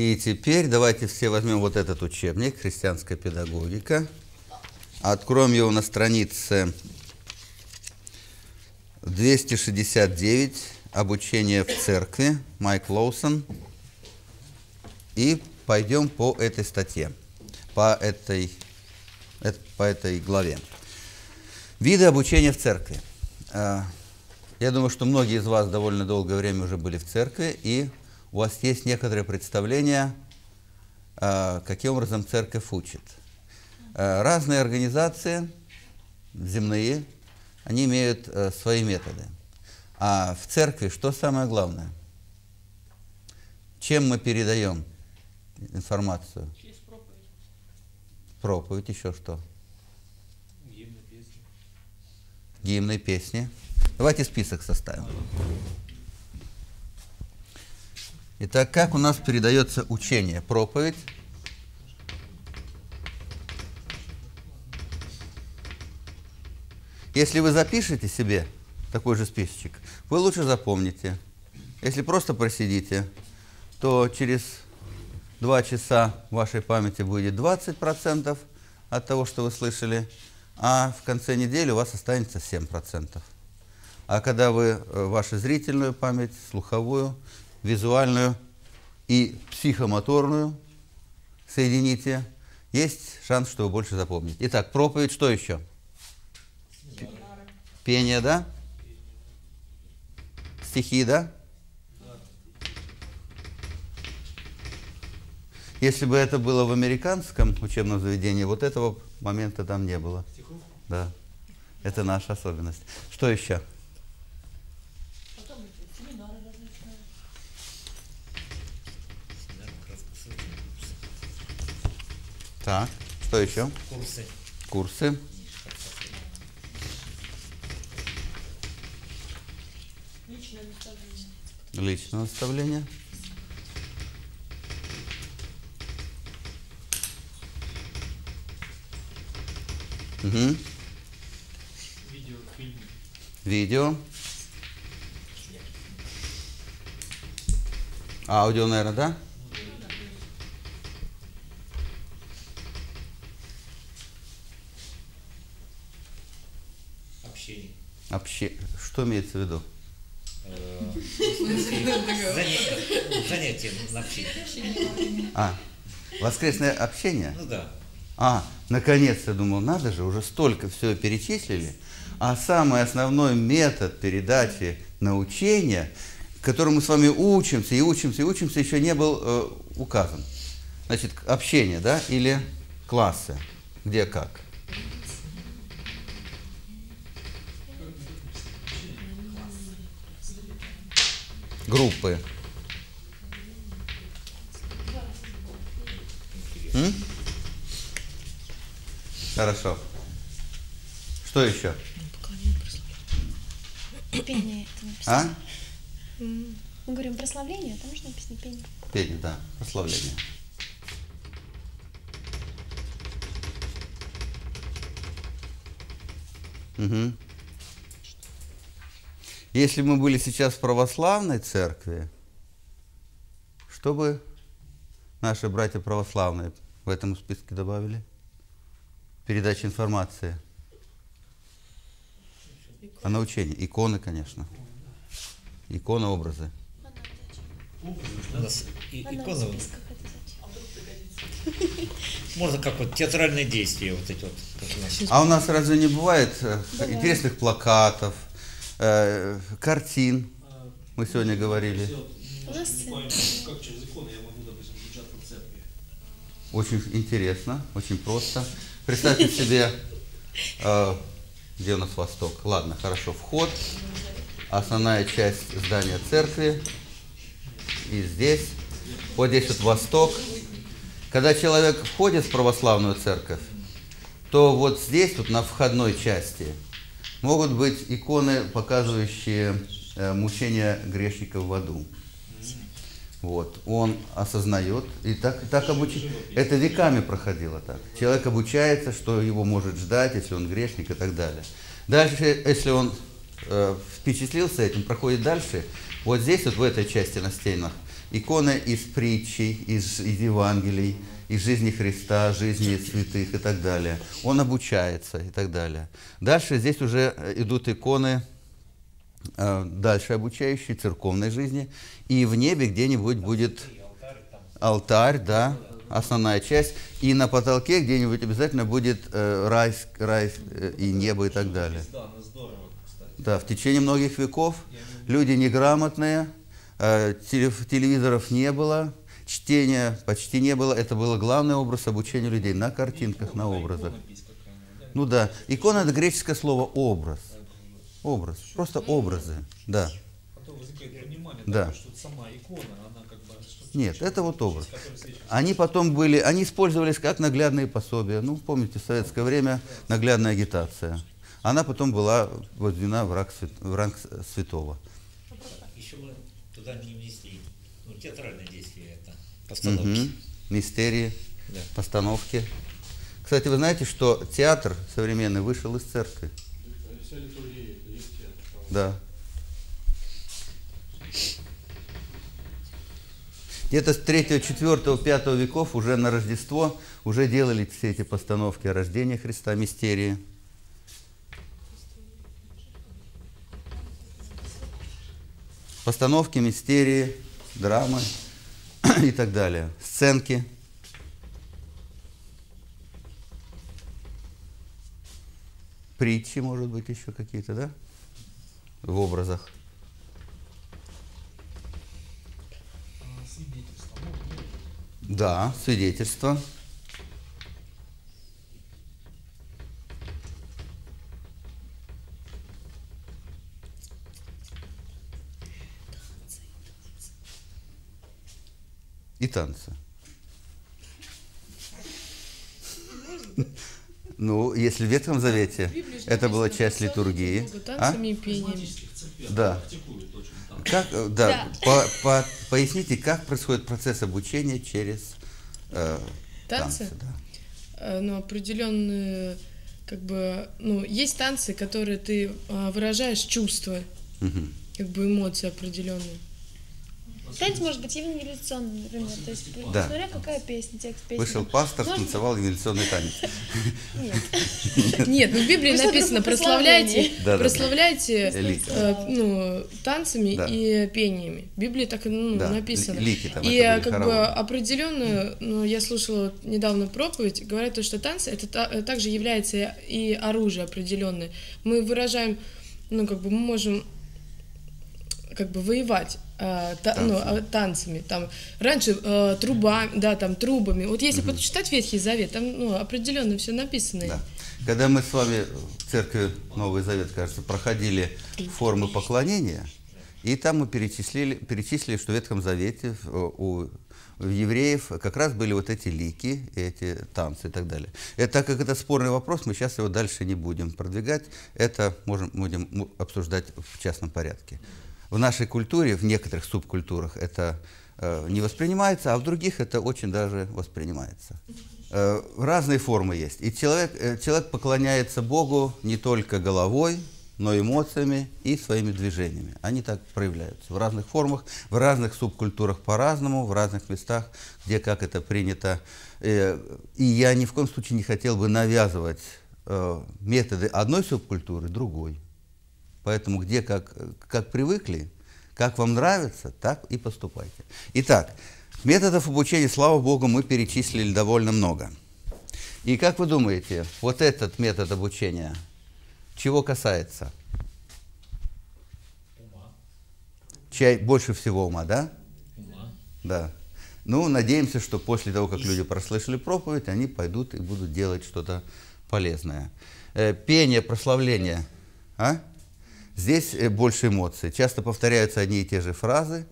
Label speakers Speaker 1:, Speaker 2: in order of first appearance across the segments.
Speaker 1: И теперь давайте все возьмем вот этот учебник «Христианская педагогика». Откроем его на странице 269 «Обучение в церкви» Майк Лоусон. И пойдем по этой статье, по этой, по этой главе. Виды обучения в церкви. А, я думаю, что многие из вас довольно долгое время уже были в церкви, и у вас есть некоторое представление, а, каким образом церковь учит. А, разные организации земные, они имеют э, свои методы. А в церкви что самое главное? Чем мы передаем информацию?
Speaker 2: Через проповедь.
Speaker 1: Проповедь, еще что?
Speaker 2: Гимны, песни.
Speaker 1: Гимны, песни. Давайте список составим. Итак, как у нас передается учение? Проповедь. Если вы запишете себе такой же списочек, вы лучше запомните. Если просто просидите, то через два часа в вашей памяти будет 20% от того, что вы слышали, а в конце недели у вас останется 7%. А когда вы э, вашу зрительную память, слуховую, визуальную и психомоторную соедините, есть шанс, что вы больше запомните. Итак, проповедь, что еще? Пение, да? Стихи, да? Если бы это было в американском учебном заведении, вот этого момента там не было. Да. Это наша особенность. Что еще?
Speaker 2: Потом эти семинары различные.
Speaker 1: Так. Что еще?
Speaker 3: Курсы.
Speaker 1: Курсы.
Speaker 2: Личное наставление.
Speaker 1: Личное наставление. Угу.
Speaker 2: Видео, фильмы.
Speaker 1: Видео. Аудио, наверное, да?
Speaker 3: Общение.
Speaker 1: Обще... Что имеется в виду?
Speaker 3: Э. Занятия на общение.
Speaker 1: А, воскресное общение?
Speaker 3: Ну да.
Speaker 1: А, наконец-то думал, надо же, уже столько всего перечислили. А самый основной метод передачи научения, которому мы с вами учимся и учимся и учимся, еще не был э, указан. Значит, общение, да, или классы, где как. Группы. М? Хорошо. Что еще?
Speaker 4: Пение это написано.
Speaker 1: А?
Speaker 4: Мы говорим прославление, там же написано пение.
Speaker 1: Пение, да, прославление. Мгм. Если мы были сейчас в православной церкви, что бы наши братья православные в этом списке добавили? Передача информации. А научение? Иконы, конечно. Иконы, образы.
Speaker 3: У нас и-
Speaker 4: Она в
Speaker 3: икона,
Speaker 4: списках это зачем?
Speaker 3: можно как вот театральные действия вот эти вот, как у нас.
Speaker 1: А у нас разве не бывает э, интересных плакатов, э, картин? Мы сегодня говорили. Очень интересно, очень просто. Представьте себе, э, где у нас восток? Ладно, хорошо, вход, основная часть здания церкви, и здесь, вот здесь вот восток. Когда человек входит в православную церковь, то вот здесь, вот на входной части, могут быть иконы, показывающие э, мучения грешников в аду. Вот, он осознает, и так, так обуч- Это веками проходило так. Человек обучается, что его может ждать, если он грешник и так далее. Дальше, если он э, впечатлился этим, проходит дальше, вот здесь, вот в этой части на стенах, иконы из притчей, из, из Евангелий, из жизни Христа, жизни святых и так далее. Он обучается и так далее. Дальше здесь уже идут иконы э, дальше обучающие церковной жизни. И в небе где-нибудь будет алтарь, да, основная часть. И на потолке где-нибудь обязательно будет э, рай, рай э, и небо и так далее.
Speaker 2: Да,
Speaker 1: в течение многих веков люди неграмотные, э, телев- телевизоров не было, чтения почти не было. Это был главный образ обучения людей на картинках, на образах.
Speaker 2: Да?
Speaker 1: Ну да, икона это греческое слово образ. Образ, просто образы, да.
Speaker 2: Потом возникает понимание,
Speaker 1: Да.
Speaker 2: такое, что сама икона, она как бы... что-
Speaker 1: Нет, это вот образ. Они потом были, они использовались как наглядные пособия. Ну, помните, в советское время наглядная агитация. Она потом была возведена в ранг, свят- в ранг святого.
Speaker 3: Еще мы туда не внесли. Ну, театральное действие это. Постановки.
Speaker 1: Мгм. Мистерии,
Speaker 3: Да.
Speaker 1: постановки. Кстати, вы знаете, что театр современный вышел из церкви?
Speaker 5: Вся литургия это есть театр.
Speaker 1: Да. Где-то с 3, 4, 5 веков уже на Рождество уже делали все эти постановки о рождении Христа, мистерии. Постановки, мистерии, драмы и так далее. Сценки. Притчи, может быть, еще какие-то, да? В образах.
Speaker 2: А. Ну, ну,
Speaker 1: Да, свидетельство. И танцы. Ну, если в Ветхом Завете это была часть литургии. А?
Speaker 6: Танцами и
Speaker 2: церквях
Speaker 1: Да. Как, э, да, по- по- поясните, как происходит процесс обучения через э,
Speaker 6: Танцы?
Speaker 1: танцы да.
Speaker 6: Э, Ну, определенные, как бы, ну, есть танцы, которые ты а, выражаешь чувства,
Speaker 1: Мгм.
Speaker 6: как бы эмоции определенные.
Speaker 4: Танец может быть евангелиционный, например. То есть,
Speaker 1: Да.
Speaker 4: смотря какая песня, текст песни.
Speaker 1: Вышел пастор,
Speaker 4: Можно-
Speaker 1: станцевал еволюционный танец.
Speaker 4: Нет.
Speaker 6: Нет, ну в Библии написано, прославляйте, прославляйте э, ну, танцами и пениями. В Библии так ну, написано.
Speaker 1: ли- лики там
Speaker 6: и как бы определенно, ну, я слушала недавно проповедь, говорят то, что танцы это э, также является и оружие определенное. Мы выражаем, ну, как бы мы можем как бы воевать та- ну,
Speaker 1: Танцами.
Speaker 6: э, танцами. Там раньше э, трубами, да, там трубами. Вот если почитать Ветхий Завет, там ну, определенно все написано.
Speaker 1: Да. Когда мы с вами в церкви Новый Завет, кажется, проходили формы поклонения, и там мы перечислили, перечислили, что в Ветхом Завете в- у у евреев как раз были вот эти лики, эти танцы и так далее. Это, так как это спорный вопрос, мы сейчас его дальше не будем продвигать. Это можем, будем обсуждать в частном порядке. В нашей культуре, в некоторых субкультурах это э, не воспринимается, а в других это очень даже воспринимается. Э, разные формы есть. И человек, э, человек поклоняется Богу не только головой, но эмоциями и своими движениями. Они так проявляются в разных формах, в разных субкультурах по-разному, в разных местах, где как это принято. Э, И я ни в коем случае не хотел бы навязывать э, методы одной субкультуры другой. Поэтому где как, как привыкли, как вам нравится, так и поступайте. Итак, методов обучения, слава богу, мы перечислили довольно много. И как вы думаете, вот этот метод обучения чего касается? Чай больше всего ума, да?
Speaker 3: Ума.
Speaker 1: Да. Ну, надеемся, что после того, как люди прослышали проповедь, они пойдут и будут делать что-то полезное. Э, пение, прославление. А? Здесь э, больше эмоций. Часто повторяются одни и те же фразы,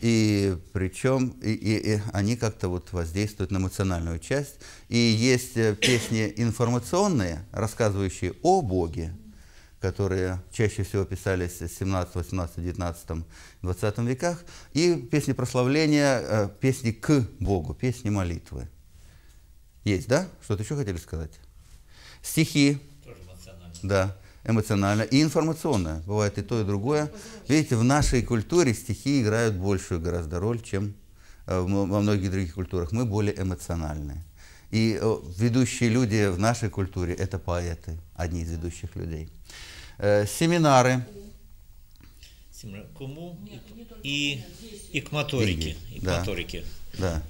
Speaker 1: и причем и, и- и они как-то вот воздействуют на эмоциональную часть. И есть э, песни информационные, рассказывающие о Боге, которые чаще всего писались в 17, 18, 19, 20 веках, и песни прославления, э, песни к Богу, песни молитвы. Есть, да? Что-то еще хотели сказать? Стихи,
Speaker 3: Тоже эмоционально.
Speaker 1: да, эмоционально и информационно. Бывает и то, и другое. Видите, в нашей культуре стихи играют большую гораздо роль, чем э, во многих других культурах, мы более эмоциональные. И э, ведущие люди в нашей культуре – это поэты, одни из ведущих людей. Э, Семинары,
Speaker 3: Семена- К уму и, и к моторике. И к
Speaker 1: Да.
Speaker 3: моторике.
Speaker 1: да,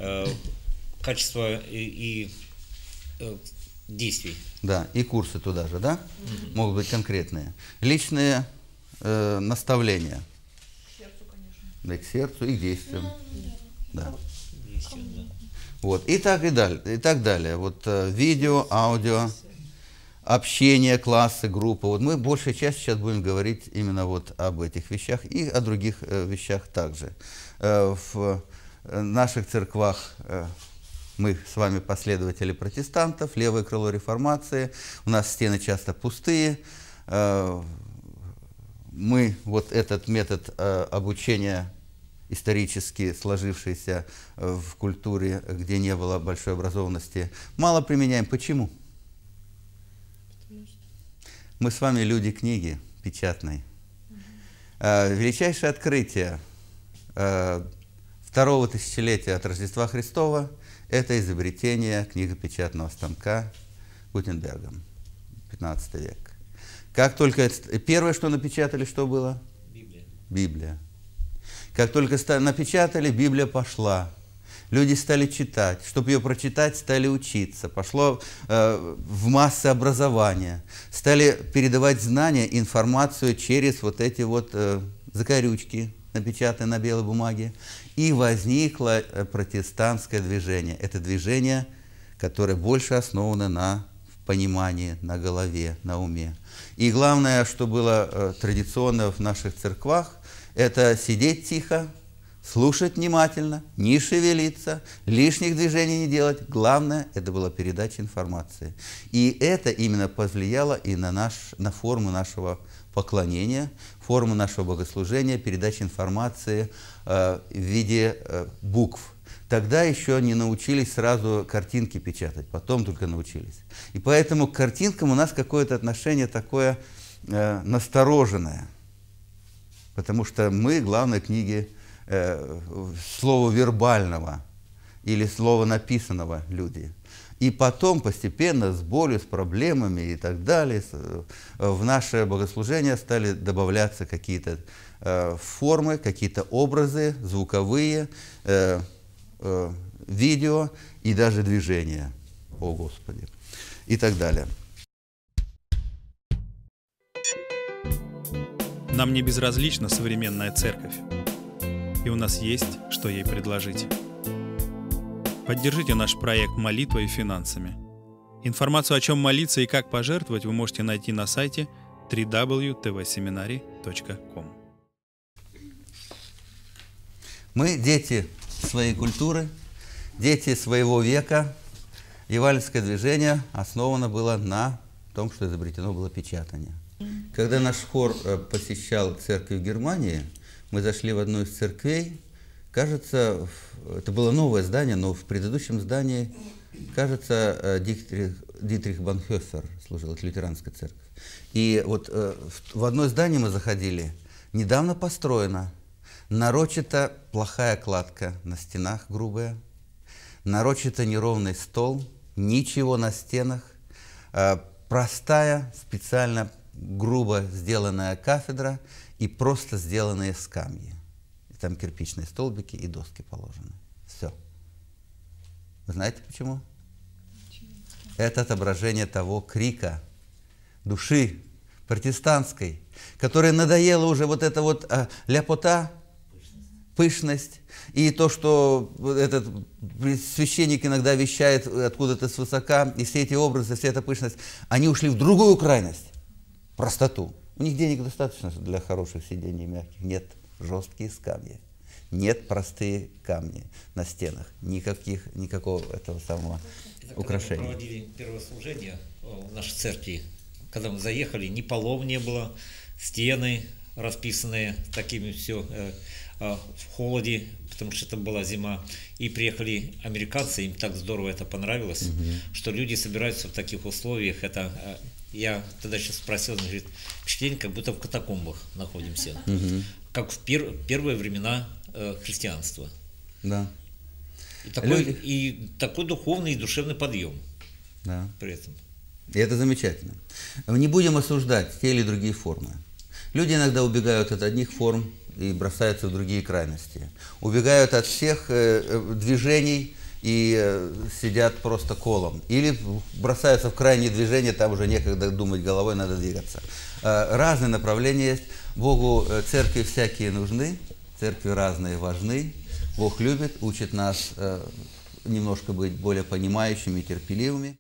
Speaker 3: качество и, и, действий.
Speaker 1: да, и курсы туда же, да, могут быть конкретные. Личные э, наставления. Да, и к сердцу, и к действиям. Да.
Speaker 3: Действия, да.
Speaker 1: Вот, и так и далее, и так далее. Вот э, видео, аудио, общение, классы, группы. Вот мы большей частью сейчас будем говорить именно вот об этих вещах и о других э, вещах также. Э, в э, наших церквах э, мы с вами последователи протестантов, левое крыло реформации. У нас стены часто пустые. Э, мы вот этот метод э, обучения исторически сложившийся э, в культуре, где не было большой образованности, мало применяем. Почему? Мы с вами люди книги печатной. Величайшее открытие второго тысячелетия от Рождества Христова – это изобретение книгопечатного станка Гутенбергом, 15 век. Как только первое, что напечатали, что было?
Speaker 3: Библия.
Speaker 1: Библия. Как только напечатали, Библия пошла. Люди стали читать. Чтобы ее прочитать, стали учиться. Пошло э, в массы образования. Стали передавать знания, информацию через вот эти вот э, закорючки, напечатанные на белой бумаге. И возникло э, протестантское движение. Это движение, которое больше основано на понимании, на голове, на уме. И главное, что было э, традиционно в наших церквах, это сидеть тихо, слушать внимательно, не шевелиться, лишних движений не делать. Главное, это была передача информации. И это именно повлияло и на, наш, на форму нашего поклонения, форму нашего богослужения, передача информации э, в виде э, букв. Тогда еще не научились сразу картинки печатать, потом только научились. И поэтому к картинкам у нас какое-то отношение такое э, настороженное. Потому что мы, главное, книги э, слова вербального или слова написанного люди. И потом постепенно с болью, с проблемами и так далее э, в наше богослужение стали добавляться какие-то э, формы, какие-то образы звуковые, видео и даже движения. О Господи! И так далее.
Speaker 7: Нам не безразлична современная церковь. И у нас есть, что ей предложить. Поддержите наш проект молитвой и финансами. Информацию о чем молиться и как пожертвовать вы можете найти на сайте www.tvseminary.com.
Speaker 1: Мы дети своей культуры, дети своего века. Евангельское движение основано было на том, что изобретено было печатание. Когда наш хор э, посещал церковь в Германии, мы зашли в одну из церквей. Кажется, это было новое здание, но в предыдущем здании, кажется, э, Дитрих, Дитрих Банхёфер служил, это лютеранская церковь. И вот э, в, в одно здание мы заходили, недавно построено, нарочито плохая кладка на стенах грубая, нарочито неровный стол, ничего на стенах, э, простая, специально грубо сделанная кафедра и просто сделанные скамьи. И там кирпичные столбики и доски положены. Все. Вы знаете почему? Это отображение того крика души протестантской, которая надоела уже вот эта вот а, ляпота, пышность, и то, что этот священник иногда вещает откуда-то свысока, и все эти образы, вся эта пышность, они ушли в другую крайность, простоту. У них денег достаточно для хороших сидений мягких. Нет, жесткие скамьи. Нет простые камни на стенах. Никаких, никакого этого самого
Speaker 3: когда мы
Speaker 1: украшения.
Speaker 3: проводили первое служение э, в нашей церкви, когда мы заехали, ни полов не было, стены расписанные такими все в холоде, потому что это была зима. И приехали американцы, им так здорово это понравилось, что люди собираются в таких условиях. Это э, я тогда сейчас спросил, он говорит, впечатление, как будто в катакомбах находимся, как в пер- первые времена э, христианства.
Speaker 1: Да.
Speaker 3: И такой,
Speaker 1: Люди-
Speaker 3: и такой духовный и душевный подъем
Speaker 1: Да.
Speaker 3: при этом.
Speaker 1: И это замечательно. Не будем осуждать те или другие формы. Люди иногда убегают от одних форм и бросаются в другие крайности. Убегают от всех э, э, движений и э, сидят просто колом. Или бросаются в крайние движения, там уже некогда думать головой, надо двигаться. Э, разные направления есть. Богу э, церкви всякие нужны, церкви разные важны. Бог любит, учит нас немножко быть более понимающими и терпеливыми.